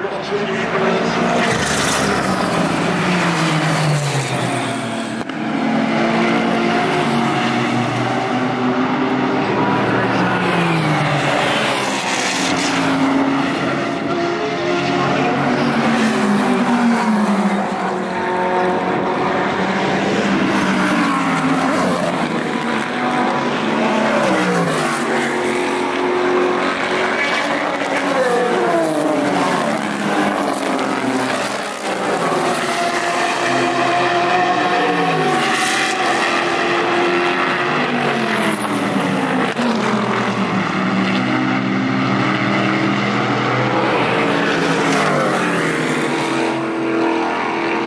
Esportivo.